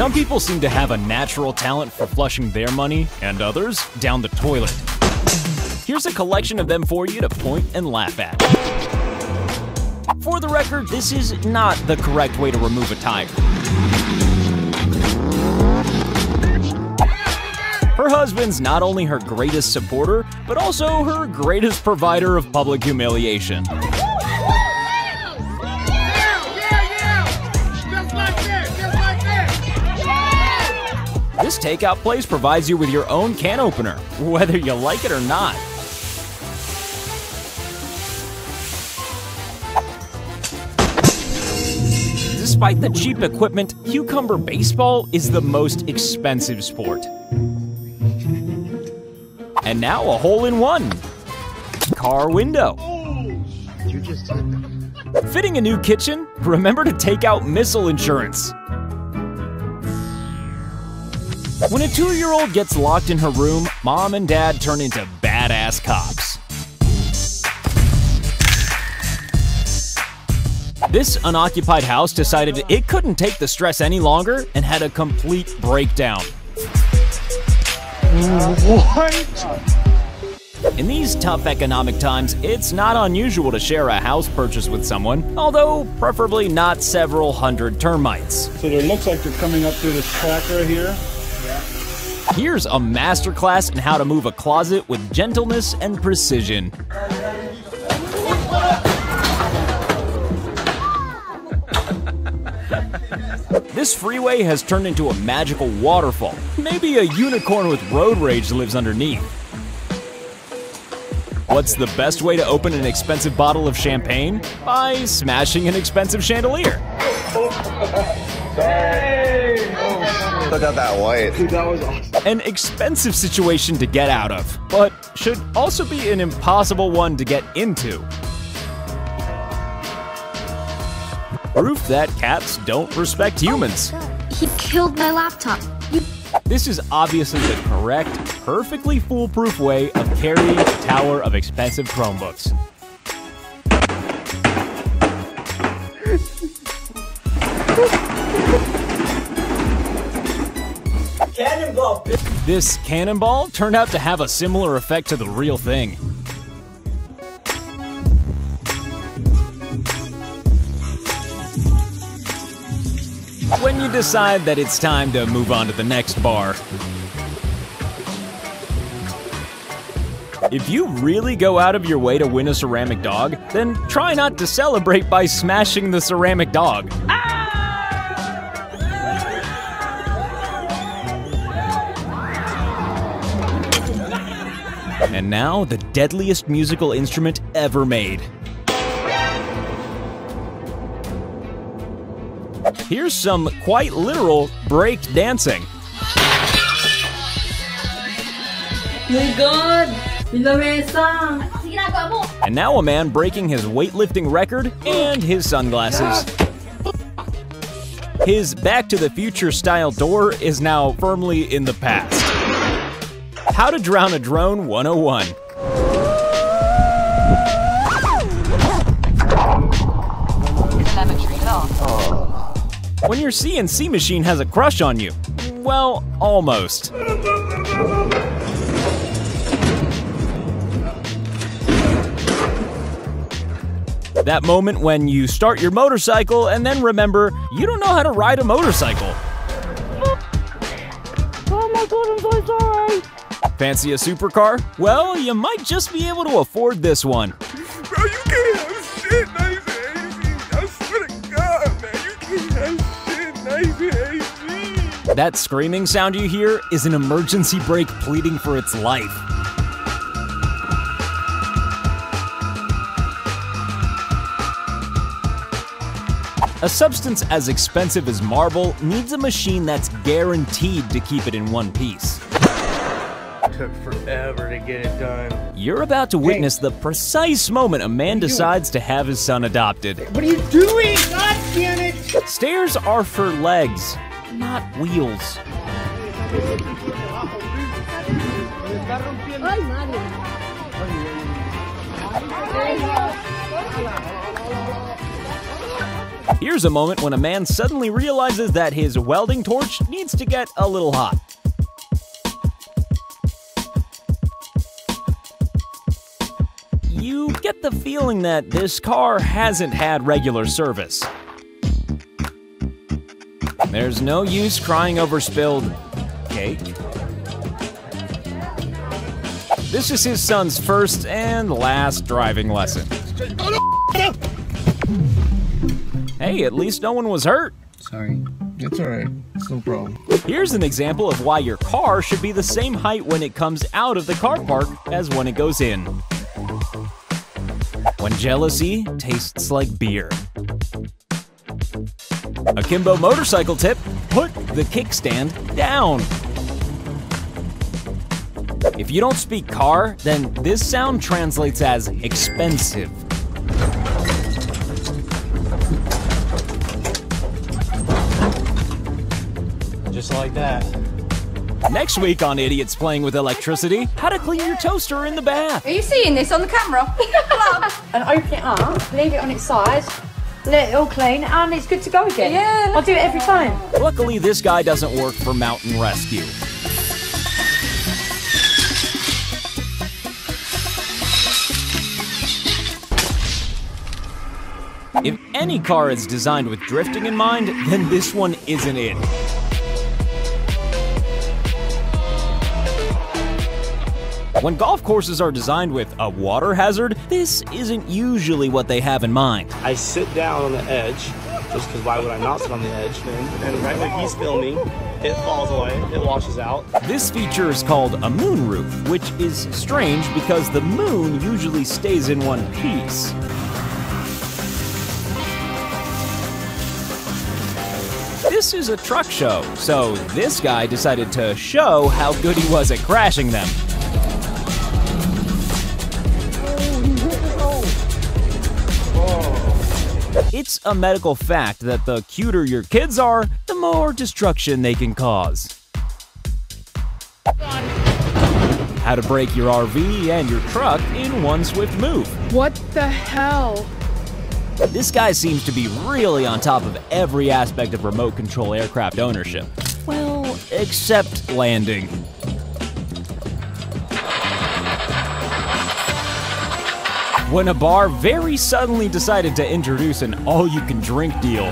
Some people seem to have a natural talent for flushing their money, and others down the toilet. Here's a collection of them for you to point and laugh at. For the record, this is not the correct way to remove a tire. Her husband's not only her greatest supporter, but also her greatest provider of public humiliation. Takeout place provides you with your own can opener, whether you like it or not. Despite the cheap equipment, cucumber baseball is the most expensive sport. And now a hole in one. Car window. Fitting a new kitchen? Remember to take out missile insurance. When a two year old gets locked in her room, mom and dad turn into badass cops. This unoccupied house decided it couldn't take the stress any longer and had a complete breakdown. What? In these tough economic times, it's not unusual to share a house purchase with someone, although preferably not several hundred termites. So it looks like they're coming up through this crack right here. Here's a masterclass in how to move a closet with gentleness and precision. This freeway has turned into a magical waterfall. Maybe a unicorn with road rage lives underneath. What's the best way to open an expensive bottle of champagne? By smashing an expensive chandelier. Look at that white. Dude, that was awesome. An expensive situation to get out of, but should also be an impossible one to get into. Proof that cats don't respect oh humans. He killed my laptop. You This is obviously the correct, perfectly foolproof way of carrying a tower of expensive Chromebooks. This cannonball turned out to have a similar effect to the real thing. When you decide that it's time to move on to the next bar, If you really go out of your way to win a ceramic dog, then try not to celebrate by smashing the ceramic dog. And now, the deadliest musical instrument ever made. Here's some quite literal break dancing. My God! And now a man breaking his weightlifting record and his sunglasses. His Back to the Future style door is now firmly in the past. How to drown a drone 101. When your CNC machine has a crush on you. Well, almost. That moment when you start your motorcycle and then remember you don't know how to ride a motorcycle. Oh my God, I'm so sorry! Fancy a supercar? Well, you might just be able to afford this one. Bro, you can't have shit nice and. I swear to God, man, you can't have shit nice and. That screaming sound you hear is an emergency brake pleading for its life. A substance as expensive as marble needs a machine that's guaranteed to keep it in one piece. Took forever to get it done. You're about to witness the precise moment a man decides to have his son adopted. What are you doing? God damn it! Stairs are for legs, not wheels. Here's a moment when a man suddenly realizes that his welding torch needs to get a little hot. Get the feeling that this car hasn't had regular service. There's no use crying over spilled cake. This is his son's first and last driving lesson. Hey, at least no one was hurt. Sorry. It's alright. It's no problem. Here's an example of why your car should be the same height when it comes out of the car park as when it goes in. When jealousy tastes like beer. Akimbo motorcycle tip put the kickstand down. If you don't speak car, then this sound translates as expensive. Just like that. Next week on Idiots Playing with Electricity, how to clean your toaster in the bath. Are you seeing this on the camera? And open it up, leave it on its side, let it all clean, and it's good to go again. Yeah, I'll do it every time. Luckily, this guy doesn't work for Mountain Rescue. If any car is designed with drifting in mind, then this one isn't it. When golf courses are designed with a water hazard, this isn't usually what they have in mind. I sit down on the edge, just because why would I not sit on the edge? And, and right when he's filming, it falls away, it washes out. This feature is called a moon roof, which is strange because the moon usually stays in one piece. This is a truck show, so this guy decided to show how good he was at crashing them. It's a medical fact that the cuter your kids are, the more destruction they can cause. How to break your RV and your truck in one swift move. What the hell? This guy seems to be really on top of every aspect of remote control aircraft ownership. Well, except landing. When a bar very suddenly decided to introduce an all you can drink deal.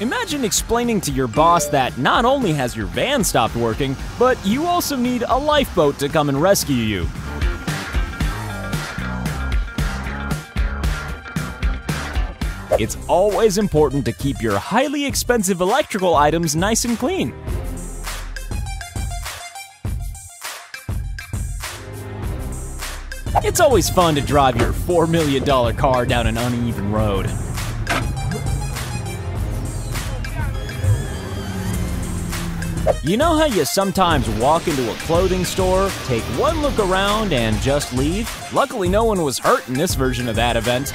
Imagine explaining to your boss that not only has your van stopped working, but you also need a lifeboat to come and rescue you. It's always important to keep your highly expensive electrical items nice and clean. It's always fun to drive your $4 million car down an uneven road. You know how you sometimes walk into a clothing store, take one look around, and just leave? Luckily, no one was hurt in this version of that event.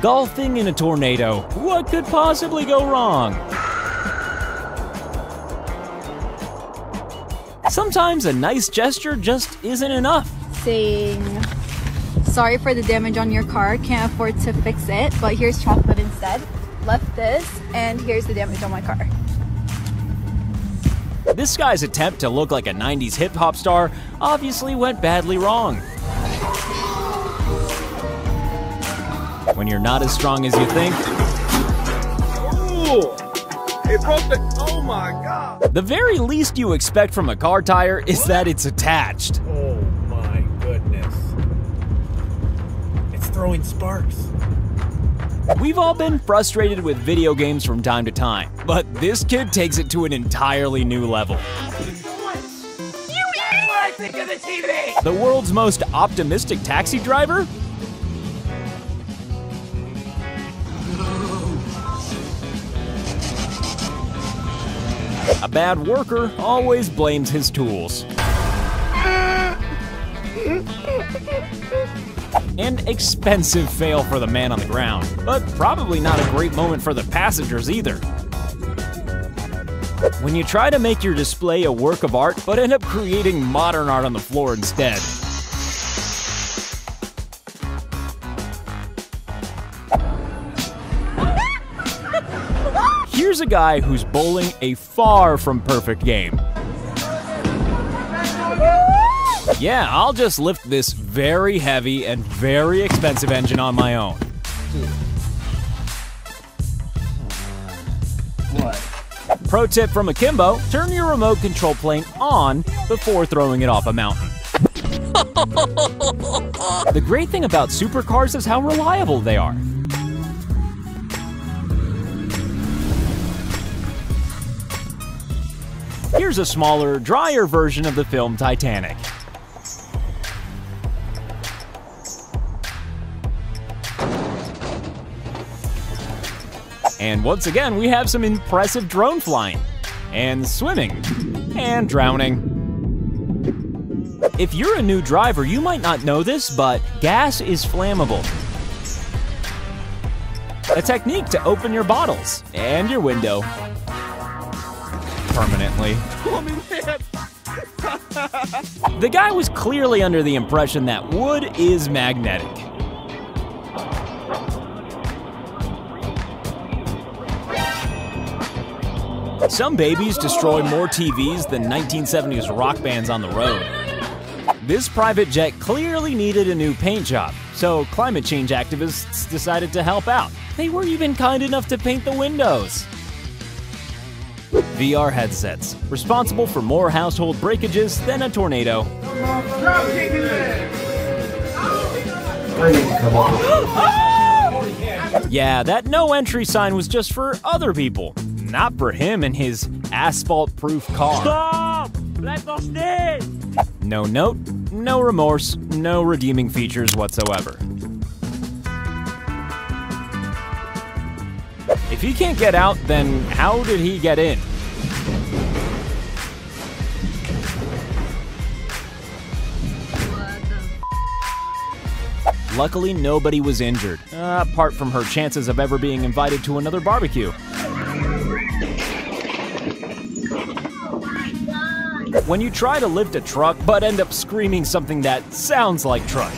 Golfing in a tornado. What could possibly go wrong? Sometimes a nice gesture just isn't enough. Saying, sorry for the damage on your car, can't afford to fix it, but here's chocolate instead. Left this, and here's the damage on my car. This guy's attempt to look like a 90s hip hop star obviously went badly wrong. When you're not as strong as you think, Ooh! It broke the. Oh my god! the very least you expect from a car tire is that it's attached. Oh my goodness. It's throwing sparks. We've all been frustrated with video games from time to time, but this kid takes it to an entirely new level. The world's most optimistic taxi driver? A bad worker always blames his tools. An expensive fail for the man on the ground, but probably not a great moment for the passengers either. When you try to make your display a work of art, but end up creating modern art on the floor instead. Here's a guy who's bowling a far from perfect game. Yeah, I'll just lift this very heavy and very expensive engine on my own. What? Pro tip from Akimbo, turn your remote control plane on before throwing it off a mountain. the great thing about supercars is how reliable they are. Here's a smaller, drier version of the film Titanic. And once again, we have some impressive drone flying, and swimming, and drowning. If you're a new driver, you might not know this, but gas is flammable. A technique to open your bottles and your window permanently. the guy was clearly under the impression that wood is magnetic. Some babies destroy more TVs than 1970s rock bands on the road. This private jet clearly needed a new paint job, so climate change activists decided to help out. They were even kind enough to paint the windows. VR headsets, responsible for more household breakages than a tornado. Yeah, that no entry sign was just for other people, not for him and his asphalt proof car. Stop! Let us stay! No note, no remorse, no redeeming features whatsoever. If he can't get out, then how did he get in? Luckily, nobody was injured, uh, apart from her chances of ever being invited to another barbecue. When you try to lift a truck but end up screaming something that sounds like truck.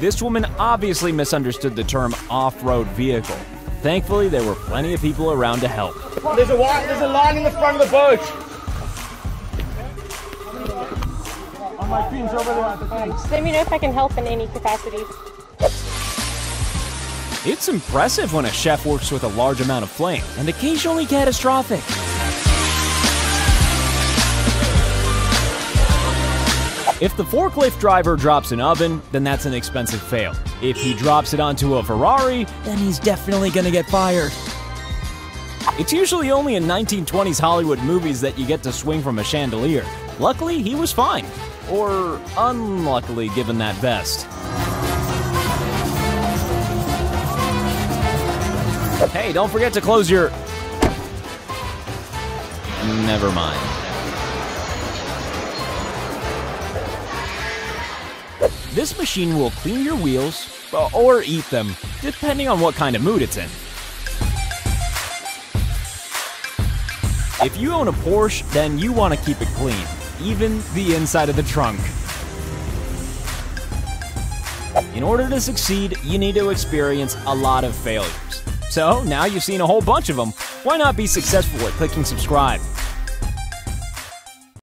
This woman obviously misunderstood the term off-road vehicle. Thankfully, there were plenty of people around to help. There's a line, there's a line in the front of the boat. My team's over there at the bank. Just let me know if I can help in any capacity. It's impressive when a chef works with a large amount of flame, and occasionally catastrophic. If the forklift driver drops an oven, then that's an expensive fail. If he drops it onto a Ferrari, then he's definitely gonna get fired. It's usually only in 1920s Hollywood movies that you get to swing from a chandelier. Luckily, he was fine. Or unluckily, given that vest. Hey, don't forget to close your. Never mind. This machine will clean your wheels uh, or eat them, depending on what kind of mood it's in. If you own a Porsche, then you want to keep it clean, even the inside of the trunk. In order to succeed, you need to experience a lot of failures. So now you've seen a whole bunch of them, why not be successful at clicking subscribe?